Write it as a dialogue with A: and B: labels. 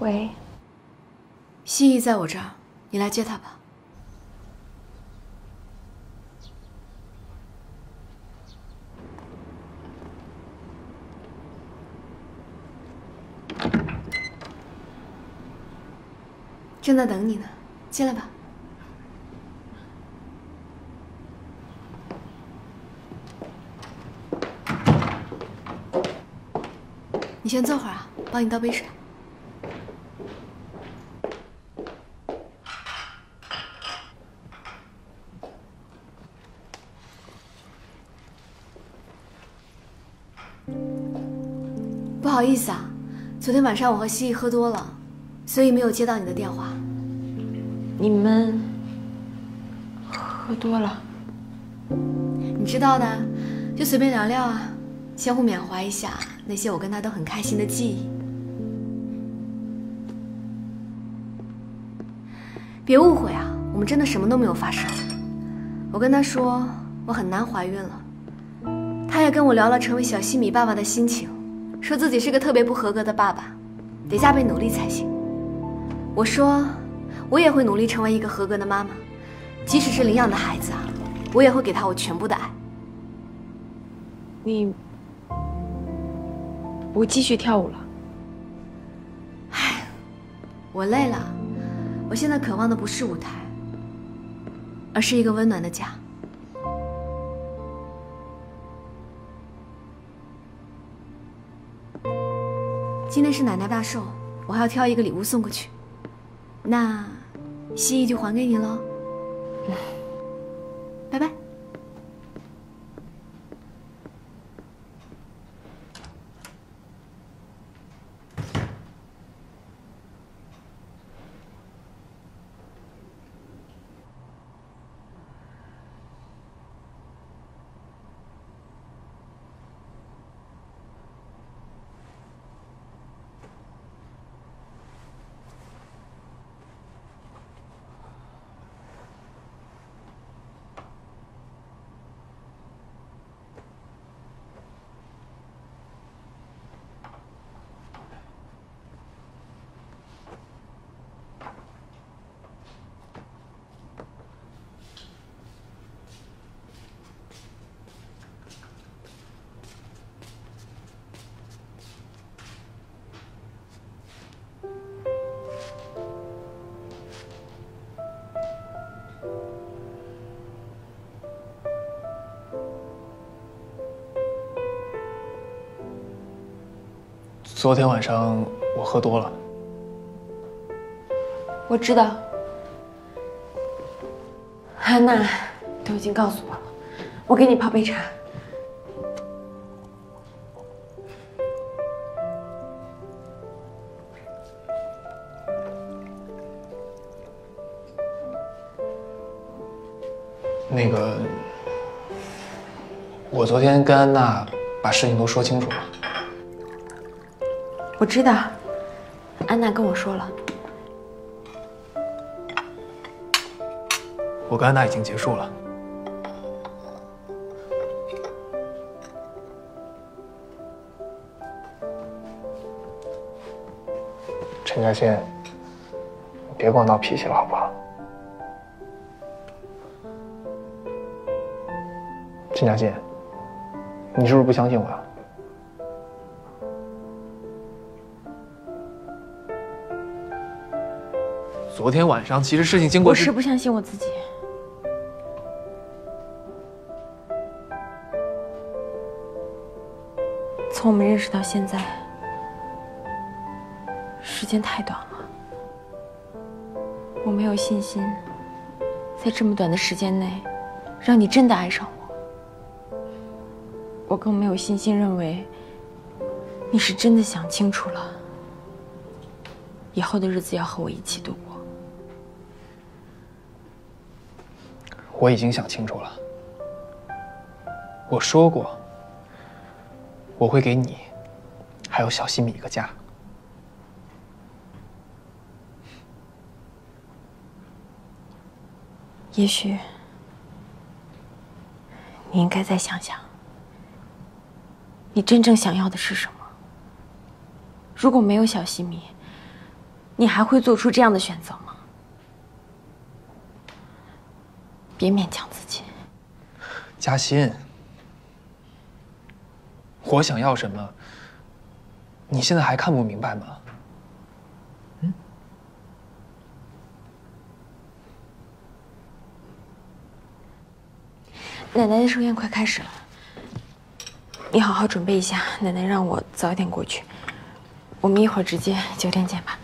A: 喂，
B: 西义在我这儿，你来接她吧。正在等你呢，进来吧。你先坐会儿啊，帮你倒杯水。不好意思啊，昨天晚上我和西义喝多了，所以没有接到你的电话。
A: 你们喝多了，
B: 你知道的，就随便聊聊啊，相互缅怀一下那些我跟他都很开心的记忆。别误会啊，我们真的什么都没有发生。我跟他说我很难怀孕了，他也跟我聊了成为小西米爸爸的心情，说自己是个特别不合格的爸爸，得加倍努力才行。我说我也会努力成为一个合格的妈妈，即使是领养的孩子啊，我也会给他我全部的爱。
A: 你不继续跳舞了？
B: 唉，我累了。我现在渴望的不是舞台，而是一个温暖的家。今天是奶奶大寿，我还要挑一个礼物送过去。那心意就还给你了，拜拜。
C: 昨天晚上我喝多了，
A: 我知道，安娜都已经告诉我了。我给你泡杯茶。
C: 那个，我昨天跟安娜把事情都说清楚了。
A: 我知道，安娜跟我说了。
C: 我跟安娜已经结束了。陈嘉欣，你别跟我闹脾气了，好不好？陈嘉欣，你是不是不相信我呀？昨天晚上，其实事情经过
A: 我是不相信我自己。从我们认识到现在，时间太短了，我没有信心在这么短的时间内让你真的爱上我。我更没有信心认为你是真的想清楚了，以后的日子要和我一起度过。
C: 我已经想清楚了。我说过，我会给你，还有小西米一个家。
A: 也许你应该再想想，你真正想要的是什么。如果没有小西米，你还会做出这样的选择？别勉强自己。
C: 嘉欣，我想要什么，你现在还看不明白吗？
A: 奶奶的寿宴快开始了，你好好准备一下。奶奶让我早一点过去，我们一会儿直接九点见吧。